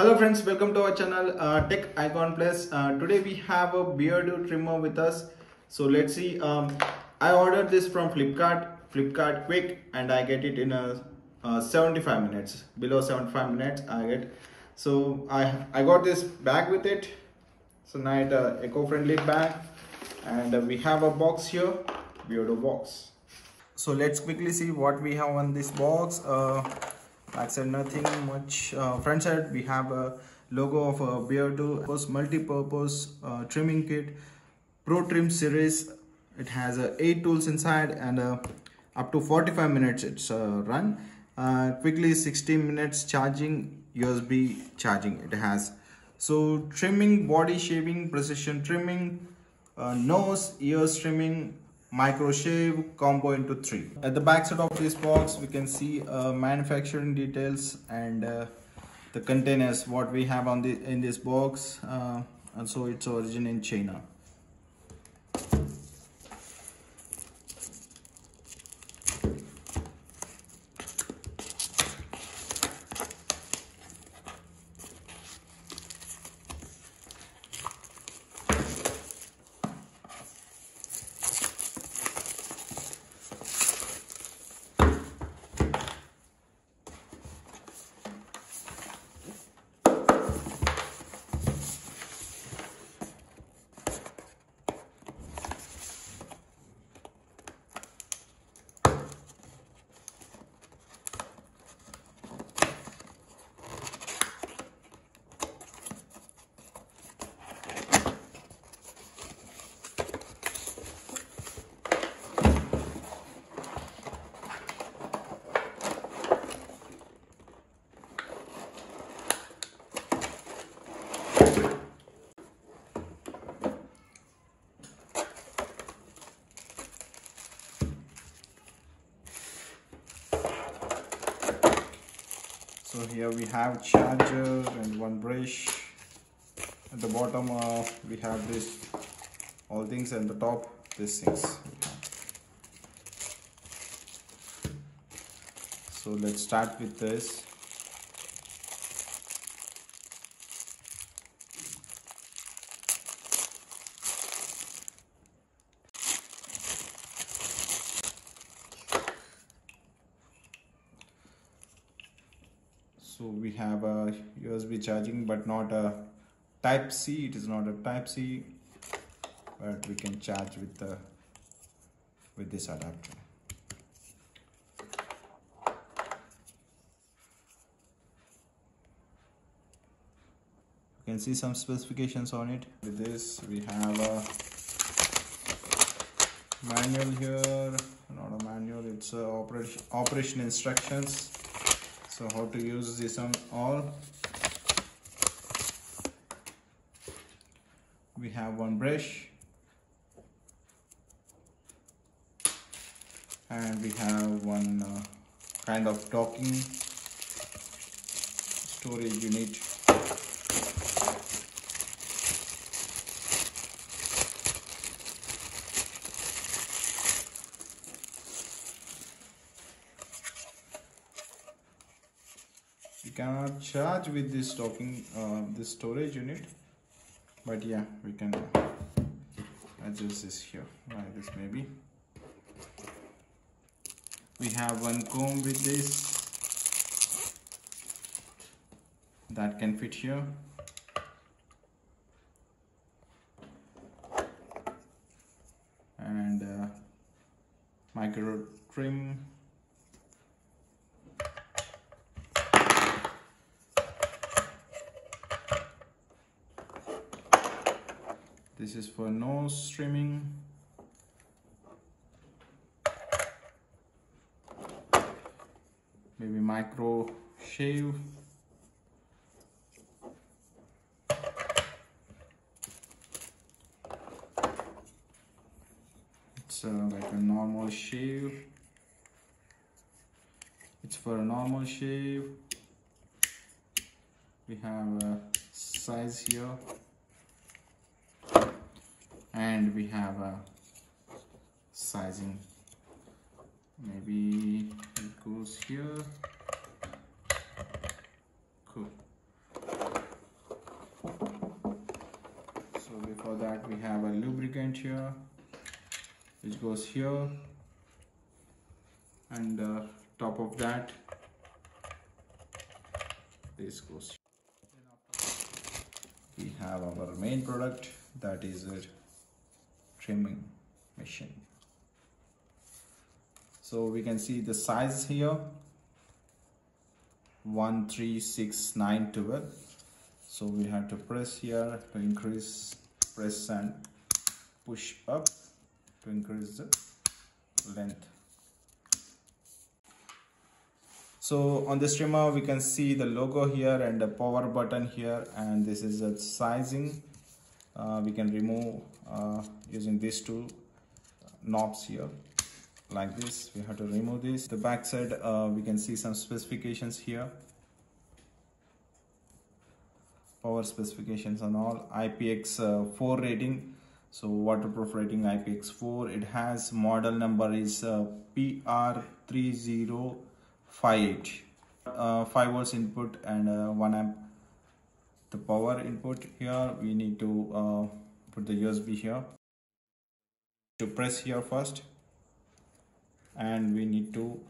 Hello friends, welcome to our channel uh, Tech Icon Plus. Uh, today we have a beard trimmer with us. So let's see. Um, I ordered this from Flipkart, Flipkart Quick, and I get it in a uh, 75 minutes. Below 75 minutes, I get. So I I got this bag with it. So nice uh, eco-friendly bag, and uh, we have a box here, Beardo box. So let's quickly see what we have on this box. Uh, back side nothing much. Uh, front side we have a logo of a Beardo multi-purpose uh, trimming kit, Pro Trim series. It has uh, eight tools inside and uh, up to 45 minutes it's uh, run. Uh, quickly 60 minutes charging USB charging it has. So trimming, body shaving, precision trimming, uh, nose, ears trimming, micro shave combo into three. At the back side of this box, we can see uh, manufacturing details and uh, the containers what we have on the in this box. Uh, and so its origin in China. Here we have charger and one brush. At the bottom uh, we have this all things and the top these things. So let's start with this. so we have a USB charging but not a type C. It is not a type C but we can charge with the with this adapter. You can see some specifications on it. With this we have a manual here. Not a manual it's a operation operation instructions so how to use this on all? We have one brush. And we have one uh, kind of docking storage unit cannot charge with this docking uh, this storage unit? But yeah we can adjust this here like this maybe. We have one comb with this. That can fit here. And uh, micro trim this is for nose trimming maybe micro shave. It's uh, like a normal shave. It's for a normal shave. We have a size here and we have a sizing. Maybe it goes here. Cool. So before that we have a lubricant here which goes here. And uh, top of that this goes here. we have our main product that is it trimming machine. So we can see the size here. 1 3 6 9 12 so we have to press here to increase press and push up to increase the length. So on this trimmer we can see the logo here and the power button here and this is the sizing we can remove uh, using these two knobs here like this. We have to remove this. The back side uh, we can see some specifications here. Power specifications and all. IPX4 uh, rating. So waterproof rating IPX4 it has model number is uh, PR3058 uh, 5 volts input and uh, 1 amp the power input here we need to uh, put the USB here. To press here first. And we need to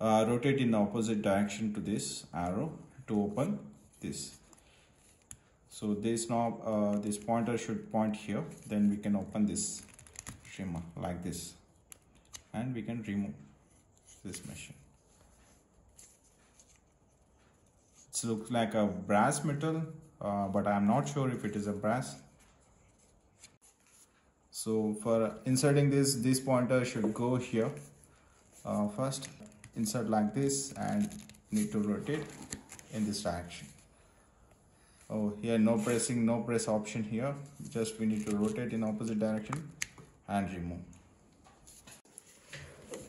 uh, rotate in the opposite direction to this arrow to open this. So this knob uh, this pointer should point here. Then we can open this trimmer like this. And we can remove this machine. It looks like a brass metal uh, but I'm not sure if it is a brass. So for inserting this this pointer should go here. Uh, first insert like this and need to rotate in this direction. Oh here no pressing no press option here. Just we need to rotate in opposite direction and remove.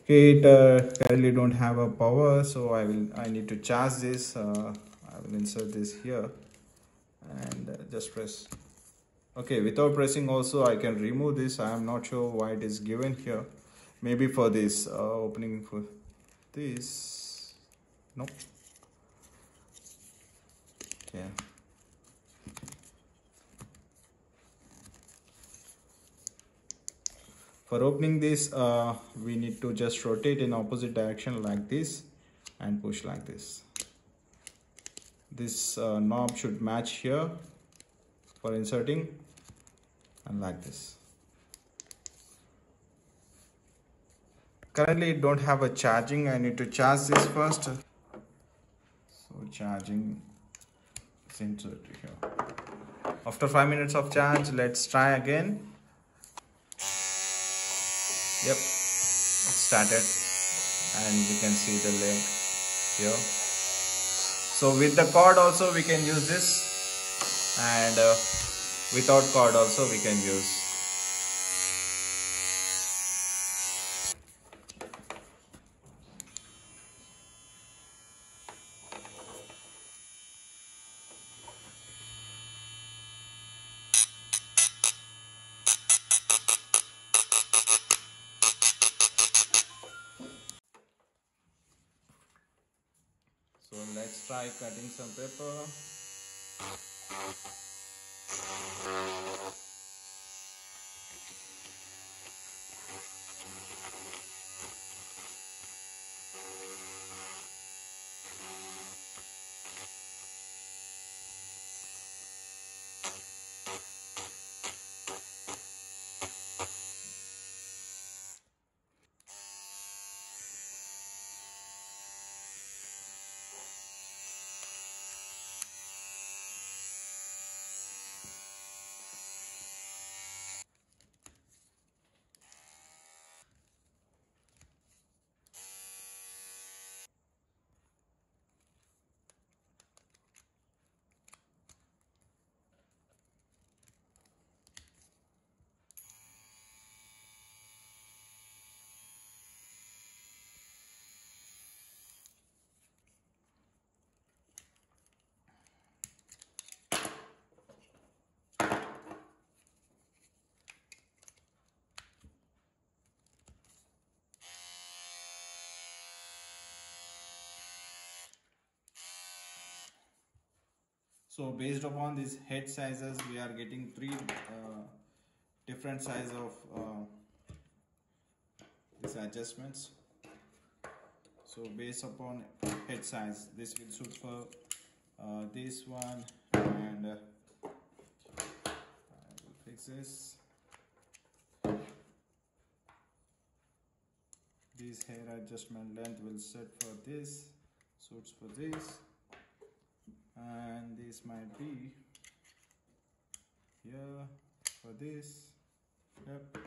Okay it uh, currently don't have a power so i will i need to charge this. Uh, i will insert this here and uh, just press. Okay without pressing also i can remove this. I am not sure why it is given here. Maybe for this uh, opening for this. No yeah. For opening this uh, we need to just rotate in opposite direction like this and push like this this uh, knob should match here for inserting and like this. Currently don't have a charging. I need to charge this first. So charging into here. After five minutes of charge let's try again. Yep it started. And you can see the leg here so with the cord also we can use this. And uh, without cord also we can use So let's try cutting some paper. So based upon these head sizes we are getting three uh, different size of uh, these adjustments. So based upon head size this will suit for uh, this one and uh, I will fix this. This hair adjustment length will set for this suits for this this might be. Here for this. Yep.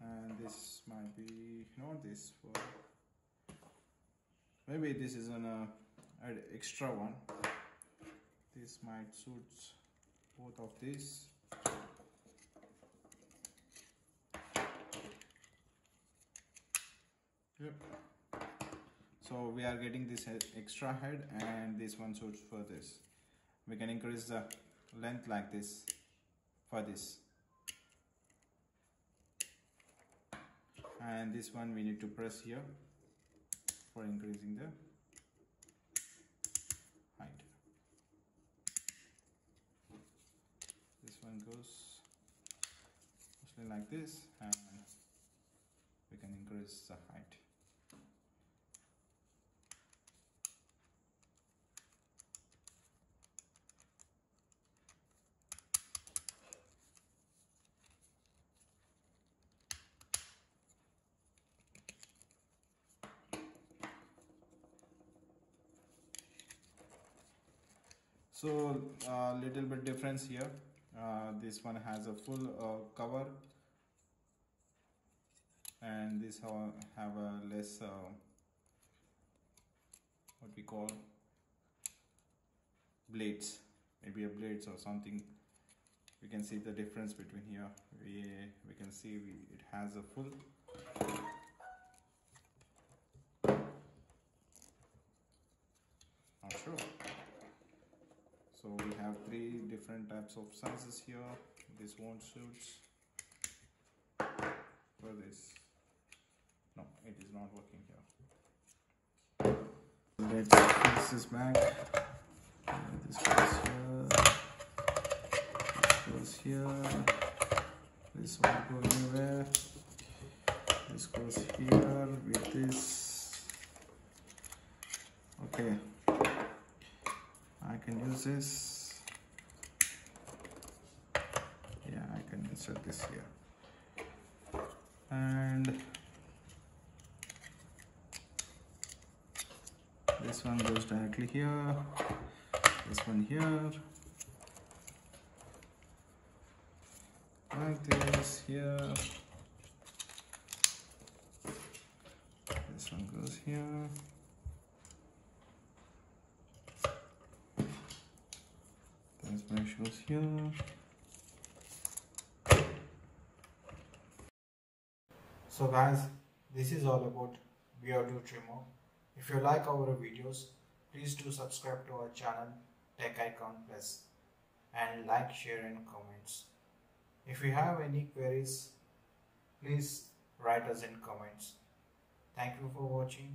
And this might be not this for maybe this is an uh, extra one. This might suit both of these. Yep. So we are getting this extra head and this one suits for this we can increase the length like this for this. And this one we need to press here for increasing the height. This one goes mostly like this and we can increase the height so a little bit difference here. Uh, this one has a full uh, cover. And this have a less uh, what we call blades. Maybe a blades or something. We can see the difference between here. We we can see we, it has a full not sure so we have three different types of sizes here. This one suits for this? No it is not working here. Let's fix this back. This goes here. This goes here. This won't go anywhere. This goes here with this. Okay. I can use this yeah I can insert this here. And this one goes directly here this one here like this here. This one goes here. This one goes here. So guys, this is all about Beardo trimmer. If you like our videos, please do subscribe to our channel Tech Icon Plus and like, share and comments. If you have any queries, please write us in comments. Thank you for watching.